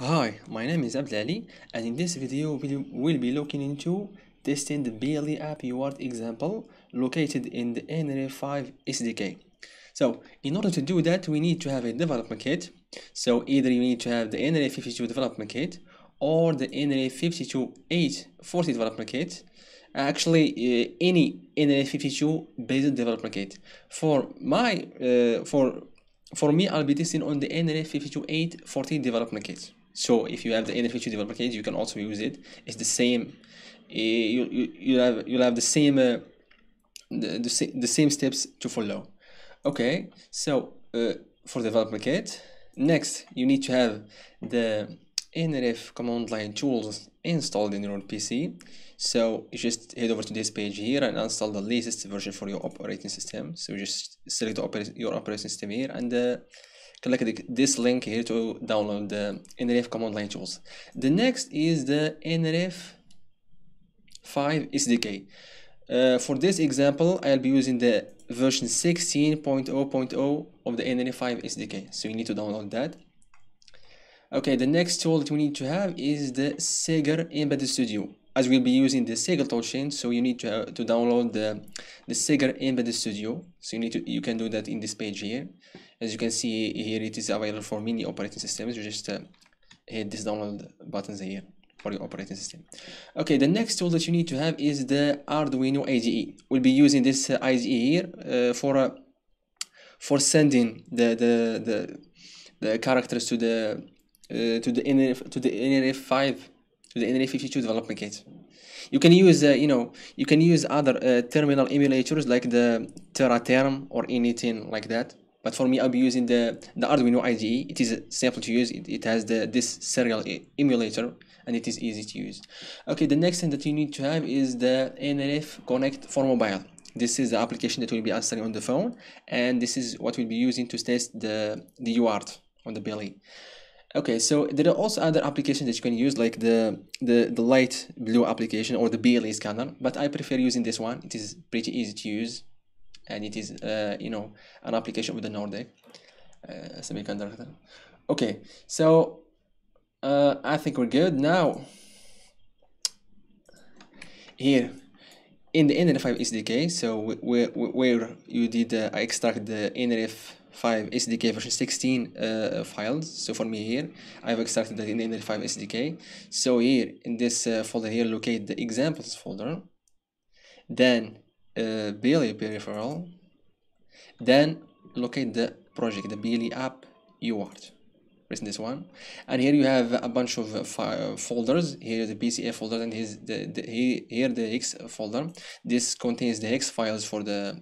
Hi, my name is Abdali and in this video we will be looking into testing the BLE app UART example located in the NRF5 SDK. So in order to do that we need to have a development kit. So either you need to have the NRF52 development kit or the NRF52840 development kit actually uh, any NRF52 based development kit. For my uh, for for me I'll be testing on the NRF52840 development kit. So if you have the NRF52 development kit you can also use it. It's the same uh, you, you you have you'll have the same uh, the, the, the same steps to follow. Okay, so uh, for development kit, next you need to have the NRF command line tools installed in your PC. So you just head over to this page here and install the latest version for your operating system. So you just select oper your operating system here and uh, click this link here to download the NRF command line tools. The next is the NRF 5 SDK. Uh, for this example, I'll be using the version 16.0.0 of the NRF5 SDK. So you need to download that. Okay, the next tool that we need to have is the SEGGER Embedded Studio. As we'll be using the SEGGER toolchain, so you need to, uh, to download the, the SEGGER Embedded Studio. So you need to you can do that in this page here. As you can see here, it is available for many operating systems. You just uh, hit this download buttons here for your operating system. Okay, the next tool that you need to have is the Arduino IDE. We'll be using this uh, IDE here uh, for uh, for sending the the the, the characters to the uh, to the NRF to the NRF5 to the NRF52 development kit. You can use uh, you know you can use other uh, terminal emulators like the TeraTerm or anything like that. But for me, I'll be using the the Arduino IDE. It is simple to use. It, it has the this serial emulator and it is easy to use. Okay, the next thing that you need to have is the NRF Connect for mobile. This is the application that will be installing on the phone, and this is what we'll be using to test the the UART on the BLE. Okay, so there are also other applications that you can use like the, the, the light blue application or the BLE scanner, but I prefer using this one. It is pretty easy to use and it is, uh, you know, an application with the Nordic uh, semiconductor. Okay, so uh, I think we're good. Now, here in the NRF5 SDK, so where, where you did uh, extract the NRF 5 SDK version 16 uh, files. So for me here, I've extracted that in the NRF5 SDK. So here in this uh, folder here, locate the examples folder, then uh, BLE peripheral, then locate the project, the BLE app UART. Press this one, and here you have a bunch of uh, folders. Here the PCA folder, and here's the, the here, the hex folder. This contains the hex files for the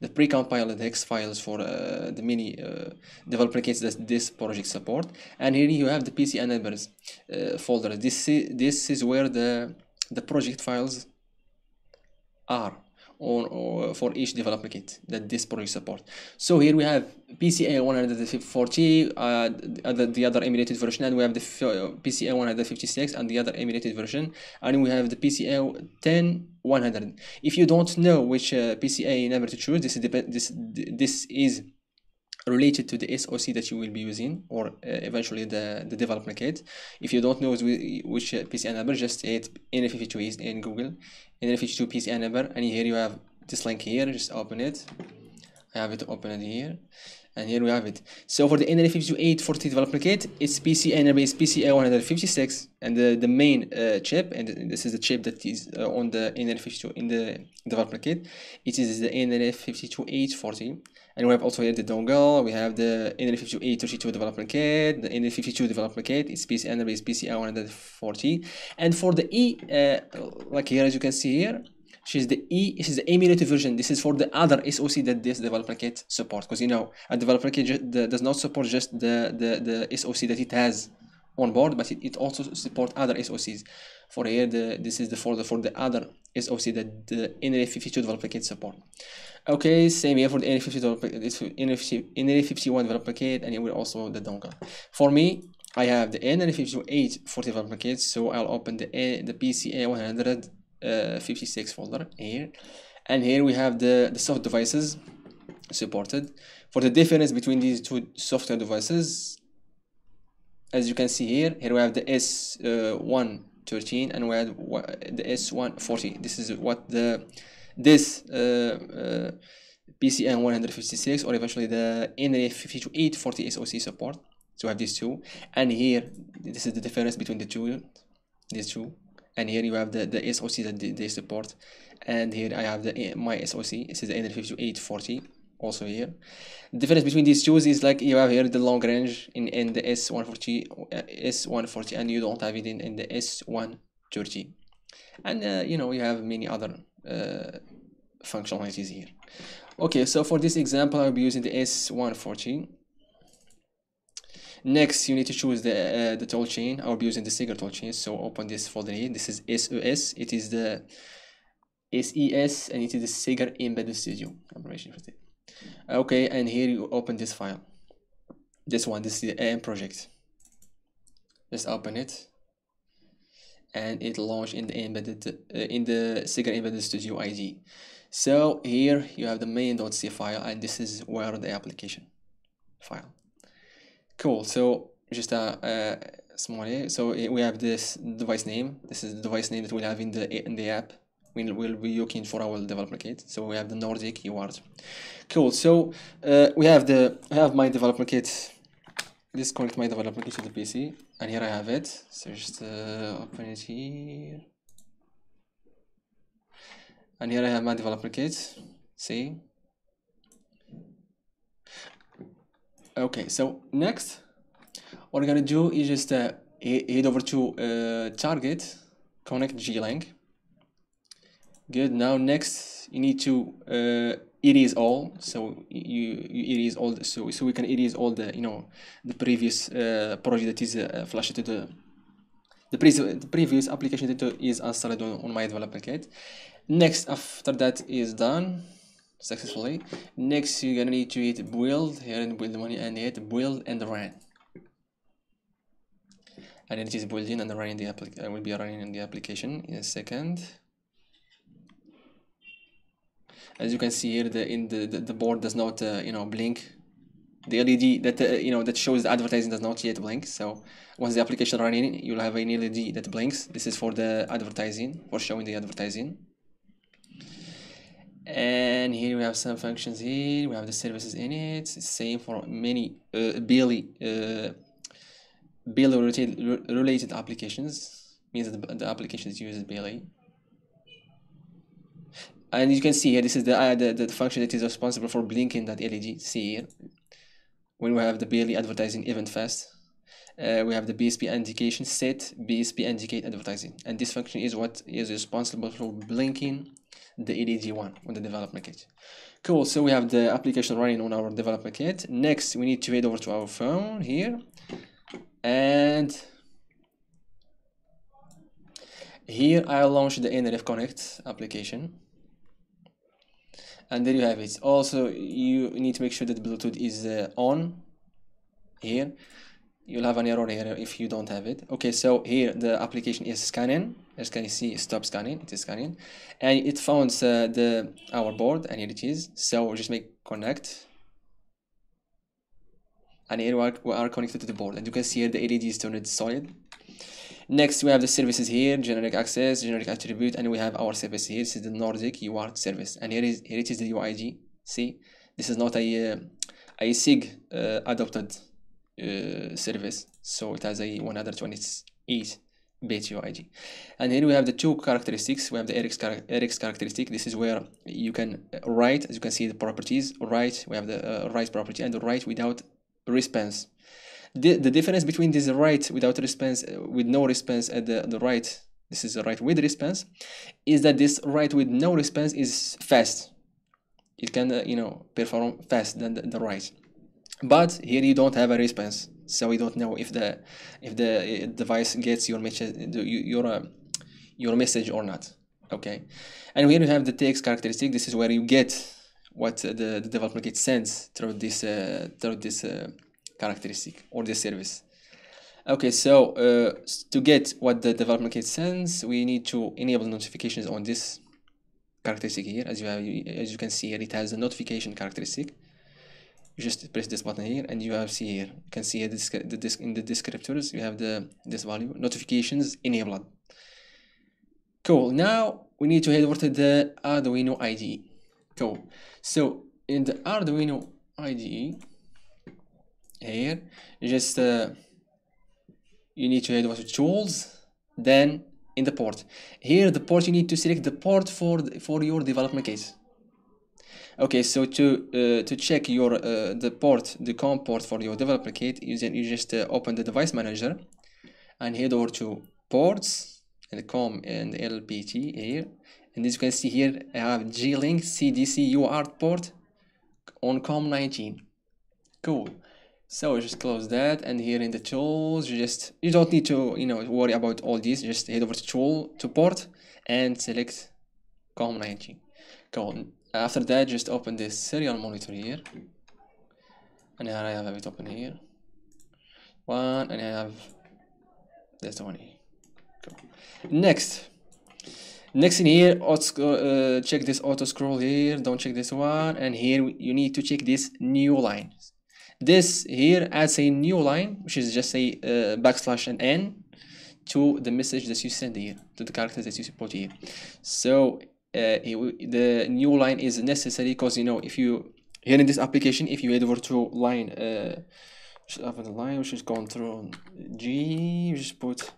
the pre-compiled hex files for uh, the mini uh, developer kits that this project support and here you have the PC enablers uh, folder this is, this is where the the project files are on or for each development kit that this project support. So here we have pca 140 uh, the, the other emulated version and we have the pca 156 and the other emulated version and we have the pca 10 100 if you don't know which uh, pca number to choose this is this this is related to the SOC that you will be using or uh, eventually the, the development kit. If you don't know which uh, PCA number, just hit NRF52 in Google, NRF52 PCA number, and here you have this link here, just open it. I have it opened here, and here we have it. So for the NRF52840 development kit, it's PCA number is PCA156, and the, the main uh, chip, and this is the chip that is uh, on the NRF52 in the development kit, it is the NRF52840 and we have also here the dongle, we have the NL5832 development kit, the NRF52 development kit, it's PC and is PCA 140. And for the E, uh, like here as you can see here, she's the E, she's the emulated version. This is for the other SOC that this development kit supports. Because you know, a development kit does not support just the, the, the SOC that it has on board, but it, it also supports other SOCs. For here, the, this is the folder for the other SOC that the NRF52 developer kit support. Okay, same here for the NRF50 developer, NRF51 developer kit, and here also the dongle. For me, I have the NRF58 for developer kit, so I'll open the the PCA 156 uh, folder here, and here we have the the soft devices supported. For the difference between these two software devices, as you can see here here we have the uh, s113 and we have the s140 this is what the this uh, uh, PCN 156 or eventually the NRF 52840 SOC support. So we have these two. And here this is the difference between the two these two. And here you have the, the SOC that they support. And here I have the my SOC this is the NRF 5840 also here. The difference between these two is like you have here the long range in, in the S140 uh, S140 and you don't have it in, in the S130 and uh, you know you have many other uh, functionalities here. Okay so for this example I'll be using the S140 next you need to choose the uh, the tool chain. I'll be using the SEGGER tool chain so open this folder here. This is SES it is the SES and it is the SEGGER embedded studio. For okay and here you open this file. This one this is the emProject. Just open it. And it launched in the embedded uh, in the SEGGER embedded studio ID so here you have the main.c file and this is where the application file. Cool so just a, a small so we have this device name. This is the device name that we'll have in the in the app we'll, we'll be looking for our development kit. So we have the nordic keyword cool. So uh, we have the i have my development kit. Let's connect my development kit to the pc and here i have it. So just uh, open it here. And here i have my development kit. See? Okay so next what we're gonna do is just uh, head over to uh, target connect J-Link good. Now next you need to uh, erase all. So you, you erase all the, so so we can erase all the you know the previous uh, project that is uh, flashed to the the, pre the previous application that is installed on, on my development kit. Next after that is done successfully. Next you're gonna need to hit build. Here in build money and hit build and run. And it is building and running the application I will be running in the application in a second as you can see here the in the the, the board does not uh, you know blink. The LED that uh, you know that shows the advertising does not yet blink. So once the application running you'll have an LED that blinks. This is for the advertising for showing the advertising. And here we have some functions here. We have the services in it. Same for many uh, BLE uh, BLE related, related applications. Means that the, the application uses BLE and you can see here this is the, uh, the, the function that is responsible for blinking that LED see here? When we have the BLE advertising event fast uh, we have the BSP indication set BSP indicate advertising. And this function is what is responsible for blinking the LED one on the development kit cool so we have the application running on our development kit next we need to head over to our phone here. And here I'll launch the NRF Connect application and there you have it. Also you need to make sure that bluetooth is uh, on here. You'll have an error here if you don't have it. Okay so here the application is scanning. As can you see stop scanning. It is scanning. And it finds uh, the our board and here it is. So we'll just make connect. And here we are, we are connected to the board. And you can see here the LED is turned solid Next, we have the services here, generic access, generic attribute, and we have our service here. This is the Nordic UART service, and here is here it is the UID. See, this is not a uh, a SIG uh, adopted uh, service, so it has a 128 bit UID. And here we have the two characteristics. We have the RX, char RX characteristic. This is where you can write, as you can see, the properties. Write. We have the uh, write property and the write without response the, the difference between this write without response uh, with no response at the, the write this is the write with response is that this write with no response is fast. It can uh, you know perform fast than the, the write but here you don't have a response so we don't know if the if the uh, device gets your message your uh, your message or not okay? And here you have the TX characteristic. This is where you get what the, the development kit sends through this uh, through this uh, characteristic or the service. Okay, so uh, to get what the development kit sends, we need to enable notifications on this characteristic here. As you have, as you can see here, it has a notification characteristic. you just press this button here and you have see here you can see the disc in the descriptors you have the this value notifications enabled cool now we need to head over to the arduino ide cool so in the arduino ide here just uh, you need to head over to tools then in the port. Here the port you need to select the port for for your development case. Okay so to uh, to check your uh, the port the com port for your developer kit you, you just uh, open the device manager and head over to ports and com and lpt here. And as you can see here i have J-Link cdc uart port on com19 cool so just close that and here in the tools you just you don't need to you know worry about all these just head over to tool to port and select com19 cool. After that just open this serial monitor here. And here I have it open here. One and I have this one here. Cool. next. Next in here auto, uh, check this auto scroll here. Don't check this one. And here you need to check this new line this here adds a new line which is just a uh, backslash and n to the message that you send here to the characters that you support here. So uh, the new line is necessary because you know if you here in this application if you head over to line uh just open the line which is control G just put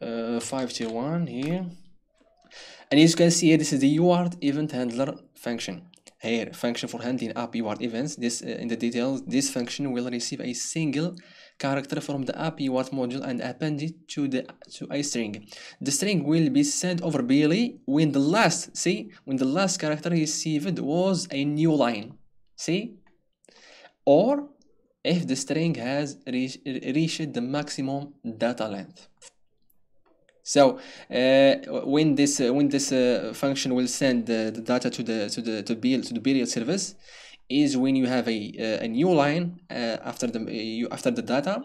uh 521 here. And as you can see here this is the UART event handler function here function for handling app UART events this uh, in the details this function will receive a single character from the app UART module and append it to the to a string. The string will be sent over BLE when the last see when the last character received was a new line. See? Or if the string has reach, reached the maximum data length. So uh, when this uh, when this uh, function will send the, the data to the to the to BL to the BL service, is when you have a, uh, a new line uh, after the you after the data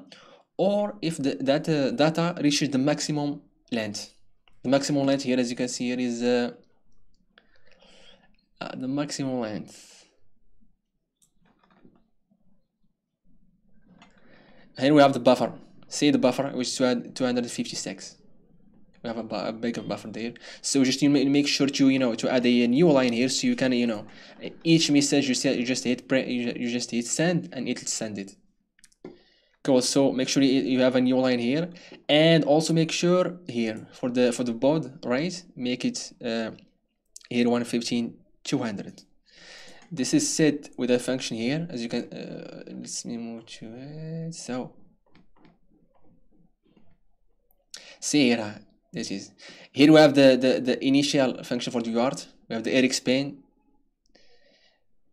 or if the data data reaches the maximum length. The maximum length here as you can see here is uh, the maximum length. Here we have the buffer. See the buffer which is 256 we have a, a bigger buffer there so just you make sure to you know to add a new line here so you can you know each message you, say, you just hit print you just hit send and it'll send it. Cool. So make sure you have a new line here. And also make sure here for the for the baud rate make it uh, here 115 200 this is set with a function here as you can uh, let's me move to it. So see here this is here we have the the, the initial function for the UART we have the RxPen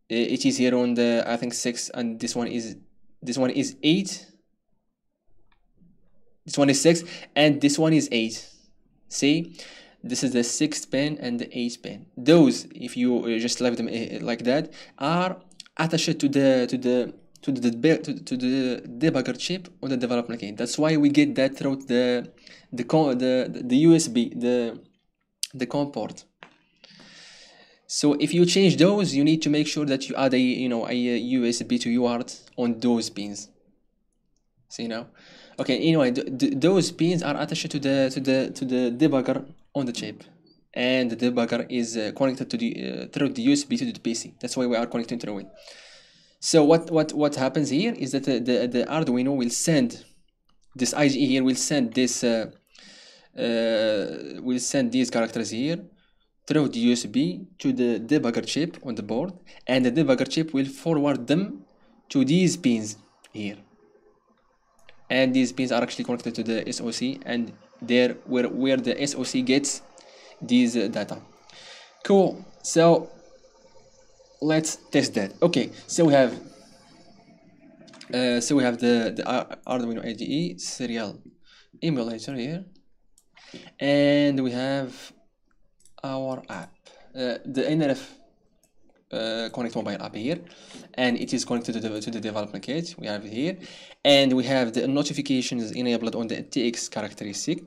it is here on the i think six and this one is this one is eight. This one is six and this one is eight. See? This is the sixth pen and the eighth pen. Those if you just leave them eh, like that are attached to the to the to the to, to the debugger chip on the development kit that's why we get that through the the the the USB the the COM port. So if you change those you need to make sure that you add a you know a USB to UART on those pins. See now? Okay anyway th th those pins are attached to the to the to the debugger on the chip. And the debugger is uh, connected to the uh, through the USB to the PC that's why we are connecting through it so what what what happens here is that the the, the Arduino will send this IDE here will send this uh, uh, will send these characters here through the USB to the debugger chip on the board and the debugger chip will forward them to these pins here. And these pins are actually connected to the SOC and there where, where the SOC gets these uh, data. Cool. So let's test that. Okay so we have uh, so we have the, the Arduino IDE serial emulator here. And we have our app. Uh, the NRF uh, connect mobile app here. And it is connected to the, to the development kit we have here. And we have the notifications enabled on the TX characteristic.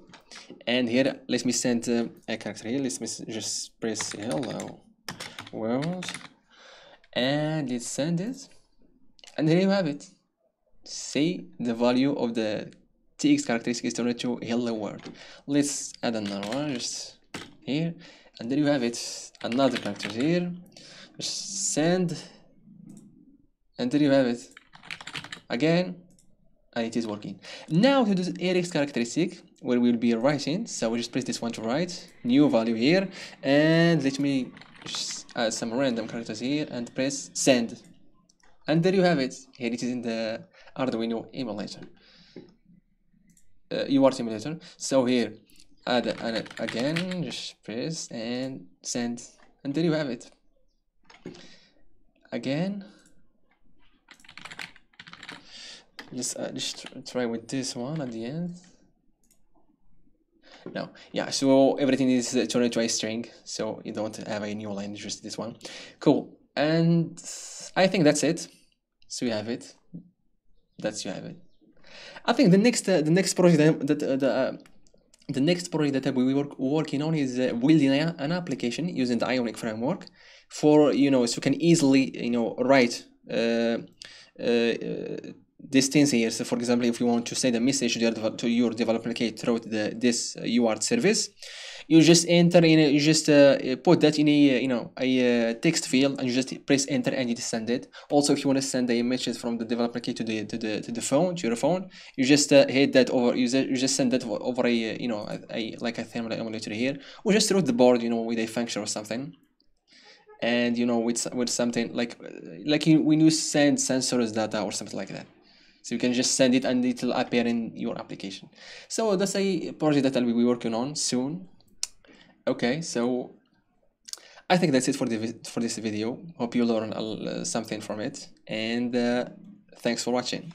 And here let me send uh, a character here. Let me just press hello world and let's send it and there you have it. See the value of the tx characteristic is turned to hello world let's add another one just here. And there you have it. Another character here. Just send. And there you have it. Again and it is working. Now to do the ARX characteristic where we'll be writing. So we just press this one to write. New value here. And let me just add some random characters here and press send. And there you have it. Here it is in the Arduino emulator. Uh, UART simulator so here add an again just press and send. And there you have it. Again. Let's uh, just try with this one at the end no. Yeah so everything is uh, turned into a string so you don't have a new line just this one. Cool. And i think that's it. So you have it. That's you have it. I think the next uh, the next project that uh, the uh, the next project that we work working on is uh, building an application using the ionic framework for you know so you can easily you know write uh, uh, these things here. So for example, if you want to send a message to your, to your developer kit through the, this UART service, you just enter in you just uh, put that in a you know a uh, text field and you just press enter and it send it. Also if you want to send a message from the developer kit to the to the to the phone to your phone you just uh, hit that over you just, you just send that over a you know a, a like a thermal emulator here. Or just through the board you know with a function or something. And you know with with something like like when you send sensors data or something like that so you can just send it and it will appear in your application. So that's a project that I'll be working on soon. Okay so I think that's it for the for this video. Hope you learn uh, something from it. And uh, thanks for watching